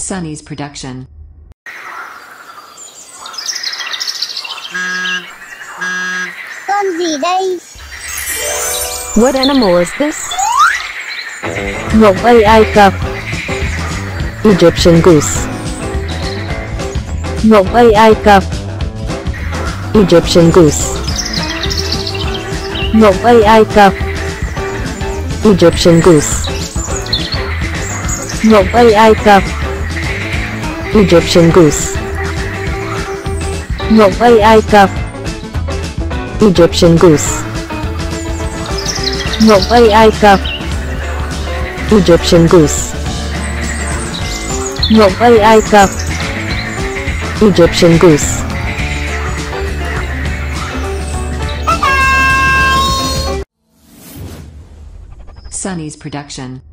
Sunny's production. Con gì đây? What animal is this? Ngỗng Ai Cập. Egyptian Goose. Ngỗng Ai Cập. Egyptian Goose. Ngỗng Ai Cập. Egyptian Goose. Ngỗng Ai Cập Egyptian Goose. Ngỗng Ai Cập Egyptian Goose. Ngỗng Ai Cập Egyptian Goose. Ngỗng Ai Cập Egyptian Goose. Sunny's production.